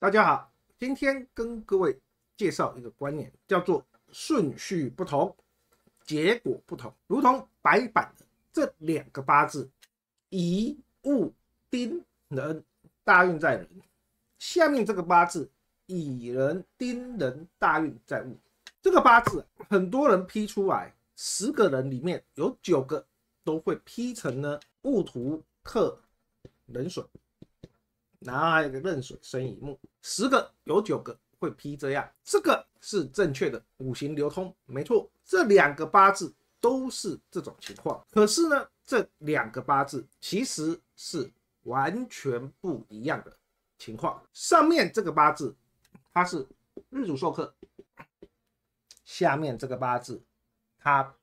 大家好，今天跟各位介绍一个观念，叫做顺序不同，结果不同。如同白板的这两个八字，乙戊丁壬，大运在人；下面这个八字，乙人丁壬，大运在戊。这个八字很多人批出来，十个人里面有九个都会批成呢戊土克壬水。然后还有个壬水生乙木，十个有九个会批这样，这个是正确的五行流通，没错。这两个八字都是这种情况，可是呢，这两个八字其实是完全不一样的情况。上面这个八字它是日主受克，下面这个八字它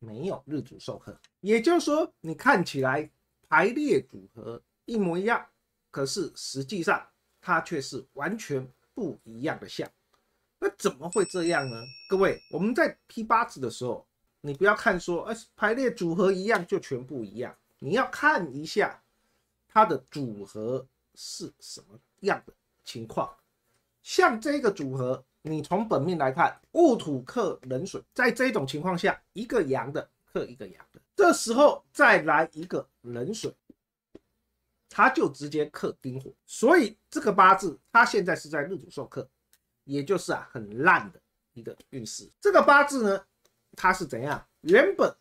没有日主受克，也就是说你看起来排列组合一模一样。可是实际上，它却是完全不一样的相。那怎么会这样呢？各位，我们在批八字的时候，你不要看说，哎，排列组合一样就全部一样。你要看一下它的组合是什么样的情况。像这个组合，你从本命来看，戊土克壬水，在这种情况下，一个阳的克一个阳的，这时候再来一个壬水。他就直接克丁火，所以这个八字他现在是在日主受克，也就是啊很烂的一个运势。这个八字呢，它是怎样？原本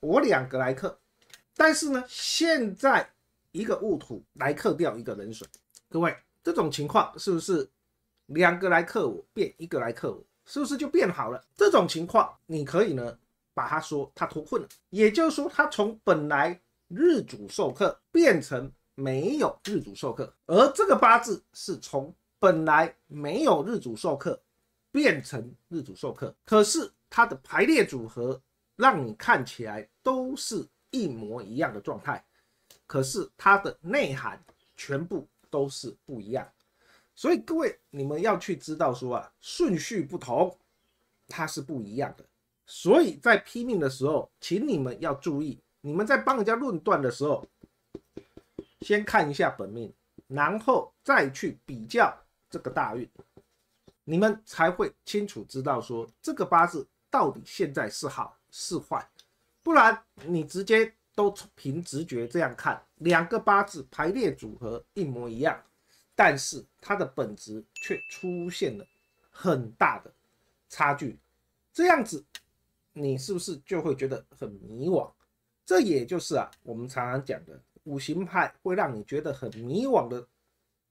我两个来克，但是呢，现在一个戊土来克掉一个壬水。各位，这种情况是不是两个来克我变一个来克我，是不是就变好了？这种情况你可以呢把它说它脱困了，也就是说它从本来日主受克变成。没有日主授课，而这个八字是从本来没有日主授课变成日主授课，可是它的排列组合让你看起来都是一模一样的状态，可是它的内涵全部都是不一样。所以各位你们要去知道说啊，顺序不同，它是不一样的。所以在批命的时候，请你们要注意，你们在帮人家论断的时候。先看一下本命，然后再去比较这个大运，你们才会清楚知道说这个八字到底现在是好是坏。不然你直接都凭直觉这样看，两个八字排列组合一模一样，但是它的本质却出现了很大的差距，这样子你是不是就会觉得很迷惘？这也就是啊我们常常讲的。五行派会让你觉得很迷惘的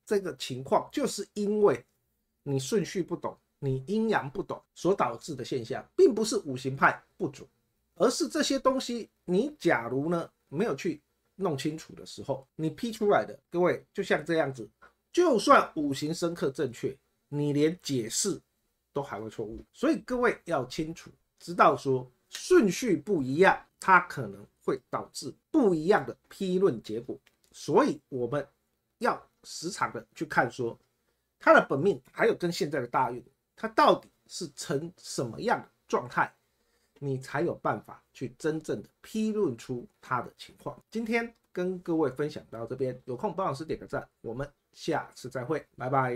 这个情况，就是因为你顺序不懂，你阴阳不懂所导致的现象，并不是五行派不准，而是这些东西你假如呢没有去弄清楚的时候，你批出来的，各位就像这样子，就算五行深刻正确，你连解释都还会错误，所以各位要清楚知道说顺序不一样，它可能。会导致不一样的批论结果，所以我们要时常的去看说他的本命，还有跟现在的大运，他到底是成什么样的状态，你才有办法去真正的批论出他的情况。今天跟各位分享到这边，有空帮老师点个赞，我们下次再会，拜拜。